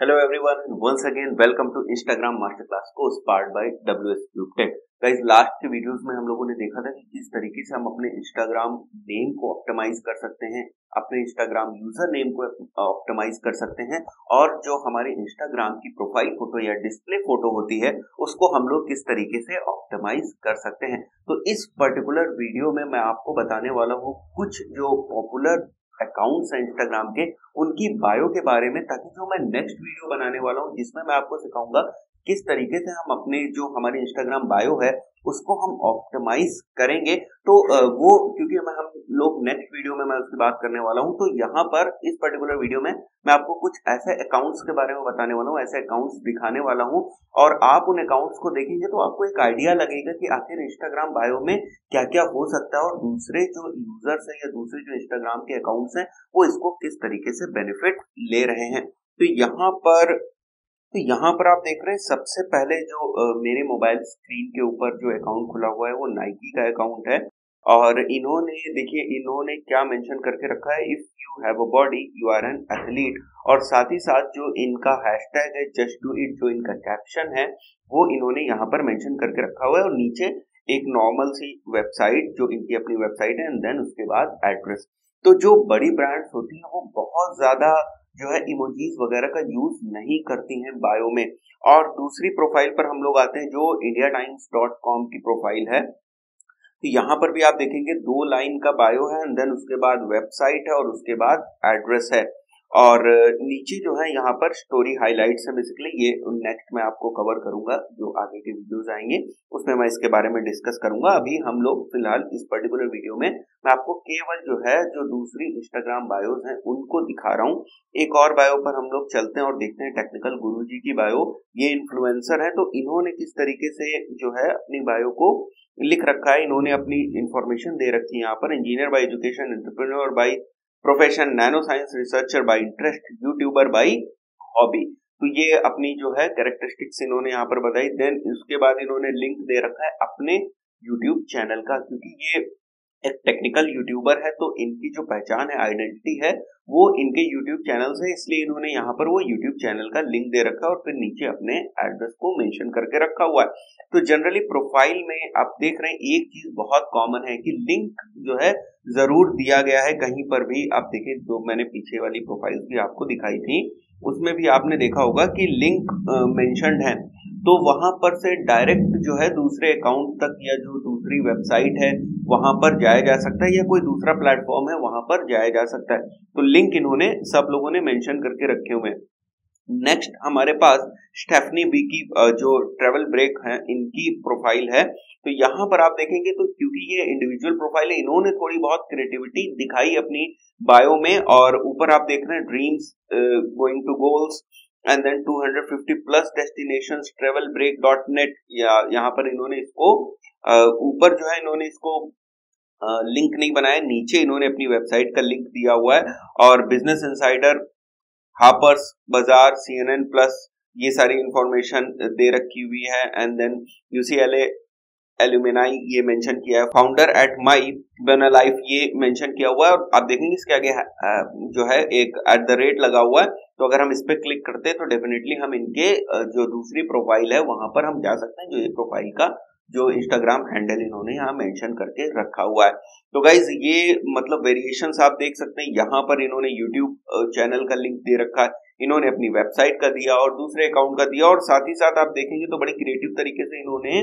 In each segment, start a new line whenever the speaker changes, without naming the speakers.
Hello everyone and once again, welcome to Instagram Masterclass course powered by WS Cube Tech. Guys last के videos में हम लोगों ने देखा था कि किस तरीके से हम अपने इंस्टाग्राम नेम को ऑप्टिमाइज कर सकते हैं, अपने इंस्टाग्राम यूज़र नेम को ऑप्टिमाइज कर सकते हैं, और जो हमारे इंस्टाग्राम की प्रोफ़ाइल फ़ोटो या डिस्प्ले फ़ोटो होती है, उसको हम लोग किस तरीके से ऑप्टिमाइज कर सकते हैं तो इस पर्टिकुलर वीडियो में मैं आपको बताने वाला हूँ कुछ जो पॉपुलर अकाउंट्स हैं इंस्टाग्राम के, उनकी बायो के बारे में, ताकि जो मैं नेक्स्ट वीडियो बनाने वाला हूँ, जिसमें मैं आपको सिखाऊँगा किस तरीके से हम अपने जो हमारे इंस्टाग्राम बायो है, उसको हम ऑप्टिमाइज करेंगे। तो वो, क्योंकि मैं, हम लोग नेक्स्ट वीडियो में मैं उसकी बात करने वाला हूँ तो यहाँ पर, इस पर्टिकुलर वीडियो में, मैं आपको कुछ ऐसे अकाउंट्स के बारे में बताने वाला हूँ, ऐसे अकाउंट्स दिखाने वाला हूँ, और आप उन अकाउंट्स को देखेंगे तो आपको एक आइडिया लगेगा कि आखिर इंस्टाग्राम बायो में क्या क्या हो सकता है, और दूसरे जो यूज़र्स हैं या दूसरे जो इंस्टाग्राम के अकाउंट्स हैं, वो इसको किस तरीके से बेनिफिट ले रहे हैं। तो यहाँ पर तो यहाँ पर आप देख रहे हैं सबसे पहले जो आ, मेरे मोबाइल स्क्रीन के ऊपर जो अकाउंट खुला हुआ है वो नाइकी का अकाउंट है। और इन्होंने देखिए इन्होंने क्या मेंशन करके रखा है? If you have a body you are an athlete और साथ ही साथ जो इनका हैशटैग है जस्ट डू इट जो इनका कैप्शन है वो इन्होंने यहाँ पर मेंशन करके रखा हुआ है। और नीचे एक नॉर्मल सी वेबसाइट जो इनकी अपनी वेबसाइट है एंड देन उसके बाद एड्रेस तो जो बड़ी ब्रांड्स होती हैं वो बहुत ज़्यादा जो है इमोजीज वगैरह का यूज़ नहीं करती हैं बायो में। और दूसरी प्रोफ़ाइल पर हम लोग आते हैं जो इंडिया टाइम्स डॉट कॉम की प्रोफ़ाइल है। तो यहाँ पर भी आप देखेंगे दो लाइन का बायो है एंड देन उसके बाद वेबसाइट है और उसके बाद एड्रेस है। और नीचे जो है यहाँ पर स्टोरी हाइलाइट्स है बेसिकली ये नेक्स्ट मैं आपको कवर करूँगा, जो आगे के वीडियोस आएँगे, उसमें मैं इसके बारे में डिस्कस करूँगा। अभी हम लोग फ़िलहाल इस पर्टिकुलर वीडियो में मैं आपको केवल जो है, जो दूसरी इंस्टाग्राम बायोज हैं, उनको दिखा रहा हूँ। एक और बायो पर हम लोग चलते हैं और देखते हैं टेक्निकल गुरु जी की बायो ये इन्फ्लुएंसर है तो इन्होंने किस तरीके से जो है अपनी बायो को लिख रखा है, इन्होंने अपनी इन्फॉर्मेशन दे रखी है यहाँ पर। Engineer by education entrepreneur by profession nano science researcher by interest YouTuber by hobby तो ये अपनी जो है कैरेक्टरिस्टिक्स इन्होंने यहाँ पर बताई। देन उसके बाद इन्होंने लिंक दे रखा है अपने यूट्यूब चैनल का, क्योंकि ये एक टेक्निकल यूट्यूबर है तो इनकी जो पहचान है आइडेंटिटी है, वो इनके यूट्यूब चैनल से इसलिए इन्होंने यहाँ पर वो यूट्यूब चैनल का लिंक दे रखा है और फिर नीचे अपने एड्रेस को मेंशन करके रखा हुआ है। तो जनरली प्रोफ़ाइल में आप देख रहे हैं, एक चीज़ बहुत कॉमन है कि लिंक जो है, ज़रूर दिया गया है, कहीं पर भी। आप देखें जो मैंने पीछे वाली प्रोफ़ाइल भी आपको दिखाई थी, उसमें भी आपने देखा होगा कि लिंक मेंशनड है। तो वहाँ पर से डायरेक्ट जो है दूसरे अकाउंट तक या जो दूसरी वेबसाइट है, वहाँ पर जाया जा सकता है या कोई दूसरा प्लेटफॉर्म है, वहाँ पर जाया जा सकता है। तो लिंक इन्होंने सब लोगों ने मेंशन करके रखे हुए हैं। नेक्स्ट हमारे पास स्टेफनी बी की जो ट्रेवल ब्रेक है, इनकी प्रोफ़ाइल है। तो यहाँ पर आप देखेंगे तो क्योंकि ये इंडिविजुअल प्रोफ़ाइल है, इन्होंने थोड़ी बहुत क्रिएटिविटी दिखाई अपनी बायो में और ऊपर आप देख रहे हैं dreams going to goals and then 250 plus destination travel break dot net या यहाँ पर इन्होंने इसको ऊपर जो है इन्होंने इसको लिंक नहीं बनाया, नीचे इन्होंने अपनी वेबसाइट का लिंक दिया हुआ है, और बिज़नेस इंसाइडर हापर्स बाज़ार सी प्लस ये सारी इंफॉर्मेशन दे रखी हुई है एंड देन यूसीएलए एल्यूमिनाई ये मेंशन किया है। Founder at my ben life ये मेंशन किया हुआ है और आप देखेंगे इसके आगे जो है एक एट द रेट लगा हुआ है। तो अगर हम इस पर क्लिक करते हैं तो डेफिनेटली हम इनके जो दूसरी प्रोफ़ाइल है वहाँ पर हम जा सकते हैं, जो ये प्रोफ़ाइल का, जो इंस्टाग्राम हैंडल इन्होंने यहाँ मेंशन करके रखा हुआ है। तो गाइज़ ये मतलब वेरिएशंस आप देख सकते हैं। यहाँ पर इन्होंने यूट्यूब चैनल का लिंक दे रखा है। इन्होंने अपनी वेबसाइट का दिया और दूसरे अकाउंट का दिया और साथ ही साथ आप देखेंगे तो बड़ी क्रिएटिव तरीके से इन्होंने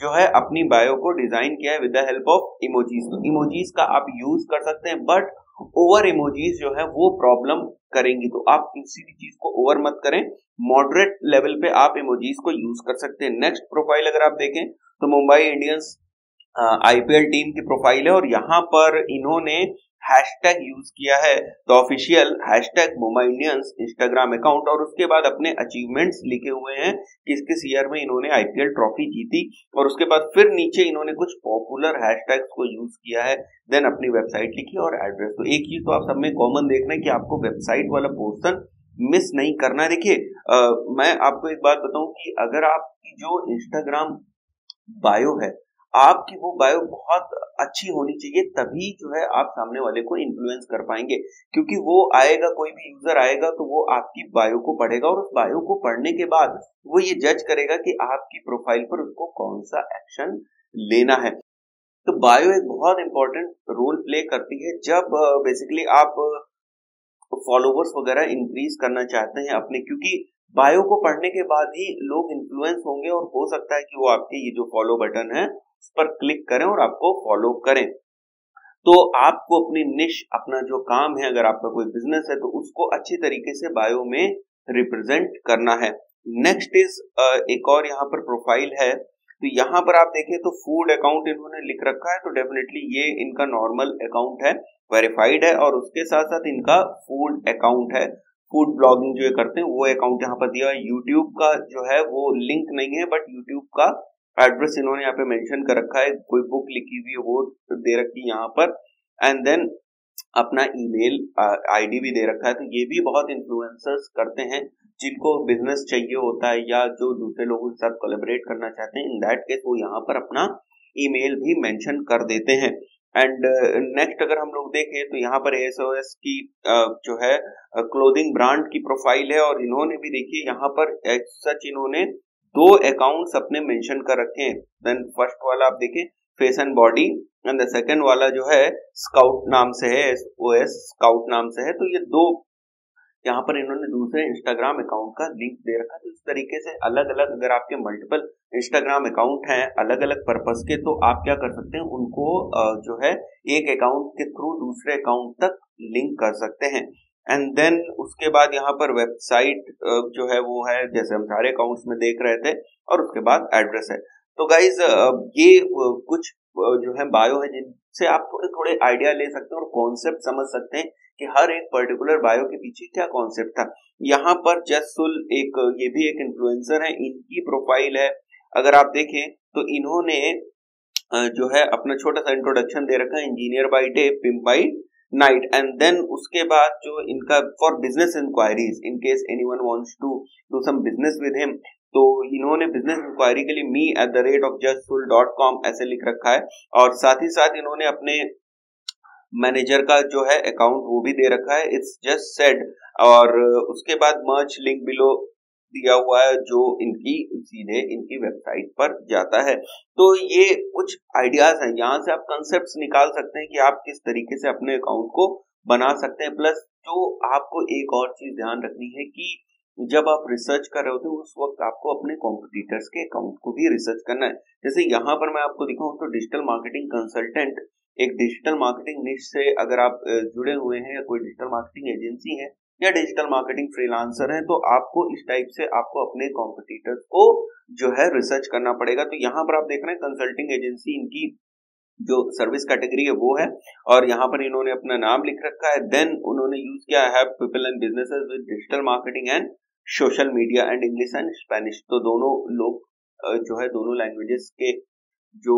जो है अपनी बायो को डिज़ाइन किया है with the help of emojis तो इमोजीज का आप यूज़ कर सकते हैं बट ओवर इमोजीज जो है वो प्रॉब्लम करेंगी. तो आप किसी भी चीज़ को ओवर मत करें. मॉडरेट लेवल पे आप इमोजीज को यूज़ कर सकते हैं. नेक्स्ट प्रोफ़ाइल अगर आप देखें तो मुंबई इंडियंस आईपीएल टीम की प्रोफ़ाइल है और यहाँ पर इन्होंने हैशटैग यूज़ किया है तो official hashtag Mumbai Indians Instagram account और उसके बाद अपने अचीवमेंट्स लिखे हुए हैं किस किस ईयर में इन्होंने आईपीएल ट्रॉफी जीती और उसके बाद फिर नीचे इन्होंने कुछ पॉपुलर हैशटैग्स को यूज़ किया है देन अपनी वेबसाइट लिखी और एड्रेस तो एक चीज़ तो आप सब में कॉमन देख रहे हैं कि आपको वेबसाइट वाला पोर्सन मिस नहीं करना देखिए मैं आपको एक बात बताऊँ कि अगर आपकी जो इंस्टाग्राम बायो है आपकी वो बायो बहुत अच्छी होनी चाहिए, तभी जो है आप सामने वाले को इन्फ्लुएंस कर पाएँगे। क्योंकि वो आएगा, कोई भी यूज़र आएगा तो वो आपकी बायो को पढ़ेगा और उस बायो को पढ़ने के बाद वो ये जज करेगा कि आपकी प्रोफ़ाइल पर उसको कौन सा एक्शन लेना है। तो बायो एक बहुत इंपॉर्टेंट रोल प्ले करती है। जब बेसिकली आप फॉलोवर्स वगैरह इंक्रीज करना चाहते हैं अपने, क्योंकि बायो को पढ़ने के बाद ही लोग इन्फ्लुएंस होंगे और हो सकता है कि वो आपके ये जो फॉलो बटन है पर क्लिक करें और आपको फॉलो करें। तो आपको अपनी निश अपना जो काम है, अगर आपका कोई बिज़नेस है तो उसको अच्छी तरीके से बायो में रिप्रेजेंट करना है। नेक्स्ट इज़ एक और यहाँ पर प्रोफ़ाइल है। तो यहाँ पर आप देखें तो फ़ूड अकाउंट इन्होंने लिख रखा है तो डेफिनेटली ये इनका नॉर्मल अकाउंट है वेरीफाइड है, और उसके साथ साथ इनका फ़ूड अकाउंट है। फ़ूड ब्लॉगिंग जो ये करते हैं, वो अकाउंट यहाँ पर दिया है। यूट्यूब का जो है, वो लिंक नहीं है बट यूट्यूब का एड्रेस इन्होंने यहाँ पे मेंशन कर रखा है। कोई बुक लिखी हुई है वो दे रखी यहाँ पर। एंड देन अपना ईमेल आईडी भी दे रखा है। तो ये भी बहुत इन्फ्लुएंसर्स करते हैं जिनको बिज़नेस चाहिए होता है या जो दूसरे लोगों के साथ कोलेबरेट करना चाहते हैं। इन दैट केस वो यहाँ पर अपना ईमेल भी मेंशन कर देते हैं। एंड नेक्स्ट uh, अगर हम लोग देखें तो यहाँ पर एस की uh, जो है क्लोथिंग uh, ब्रांड की प्रोफ़ाइल है। और इन्होंने भी देखिए यहाँ पर सच इन्होंने दो अकाउंट्स अपने मेंशन कर रखे हैं। देन फ़र्स्ट वाला आप देखें face and body and the second वाला जो है स्काउट नाम से है एस ओ एस स्काउट नाम से है। तो ये दो, यहाँ पर इन्होंने दूसरे इंस्टाग्राम अकाउंट का लिंक दे रखा तो इस तरीके से अलग अलग अगर आपके मल्टीपल इंस्टाग्राम अकाउंट हैं अलग अलग पर्पज के तो आप क्या कर सकते हैं, उनको जो है, एक अकाउंट के थ्रू दूसरे अकाउंट तक लिंक कर सकते हैं। एंड देन उसके बाद यहाँ पर वेबसाइट जो है वो है, जैसे हम सारे अकाउंट्स में देख रहे थे, और उसके बाद एड्रेस है। तो गाइज़ ये कुछ जो है बायो है जिनसे आप थोड़े थोड़े आइडिया ले सकते हैं और कॉन्सेप्ट समझ सकते हैं कि हर एक पर्टिकुलर बायो के पीछे क्या कॉन्सेप्ट था। यहाँ पर जसुल एक, ये भी एक इन्फ्लुएंसर है, इनकी प्रोफ़ाइल है। अगर आप देखें तो इन्होंने जो है अपना छोटा सा इंट्रोडक्शन दे रखा है इंजीनियर बाई डे पिम बाई नाइट एंड देन उसके बाद जो इनका for business inquiries in case any one wants to do some business with him तो इन्होंने बिज़नेस इंक्वायरी के लिए me at the rate of justful dot com ऐसे लिख रखा है। और साथ ही साथ इन्होंने अपने मैनेजर का जो है अकाउंट वो भी दे रखा है। इट्स जस्ट सेड और उसके बाद मर्च लिंक बिलो दिया हुआ है, जो इनकी सीधे इनकी वेबसाइट पर जाता है। तो ये कुछ आइडियाज़ हैं। यहाँ से आप कंसेप्ट निकाल सकते हैं कि आप किस तरीके से अपने अकाउंट को बना सकते हैं। प्लस जो आपको एक और चीज़ ध्यान रखनी है कि जब आप रिसर्च कर रहे होते हैं, उस वक्त आपको अपने कॉम्पिटिटर्स के अकाउंट को भी रिसर्च करना है। जैसे यहाँ पर मैं आपको दिखाऊँ तो डिजिटल मार्केटिंग कंसल्टेंट एक डिजिटल मार्केटिंग निश से अगर आप जुड़े हुए हैं या कोई डिजिटल मार्केटिंग एजेंसी है या डिजिटल मार्केटिंग फ्रीलांसर है तो आपको इस टाइप से आपको अपने कॉम्पिटिटर्स को जो है रिसर्च करना पड़ेगा। तो यहाँ पर आप देख रहे हैं कंसल्टिंग एजेंसी इनकी जो सर्विस कैटेगरी है वो है, और यहाँ पर इन्होंने अपना नाम लिख रखा है। देन उन्होंने यूज़ किया है people and businesses with digital marketing and social media and English and Spanish तो दोनों लोग जो है दोनों लैंग्वेजेस के जो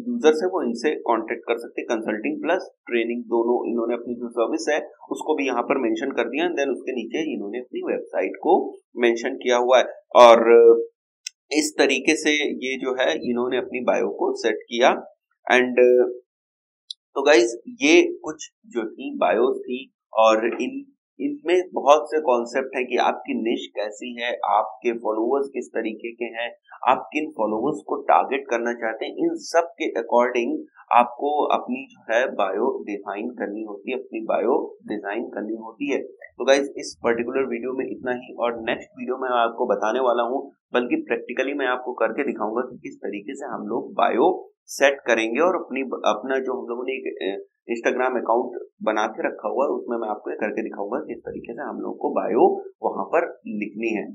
यूज़र्स है वो इनसे कांटेक्ट कर सकते हैं कंसल्टिंग प्लस ट्रेनिंग दोनों इन्होंने अपनी जो सर्विस है, उसको भी यहाँ पर मेंशन कर दिया देन उसके नीचे इन्होंने अपनी वेबसाइट को मेंशन किया हुआ है। और इस तरीके से ये जो है, इन्होंने अपनी बायो को सेट किया एंड तो गाइज़ ये कुछ जो थी बायो थी और इन इनमें बहुत से कॉन्सेप्ट हैं कि आपकी निश कैसी है, आपके फॉलोअर्स किस तरीके के हैं, आप किन फॉलोअर्स को टारगेट करना चाहते हैं, इन सब के अकॉर्डिंग आपको अपनी जो है बायो डिफाइन करनी होती है, अपनी बायो डिज़ाइन करनी होती है। तो गाइज़ इस पर्टिकुलर वीडियो में इतना ही और नेक्स्ट वीडियो में आपको बताने वाला हूँ बल्कि प्रैक्टिकली मैं आपको करके दिखाऊँगा कि किस तरीके से हम लोग बायो सेट करेंगे और अपनी अपना जो हम लोगों ने एक इंस्टाग्राम अकाउंट बना के रखा हुआ है, उसमें मैं आपको करके दिखाऊँगा किस तरीके से हम लोग को बायो वहाँ पर लिखनी है।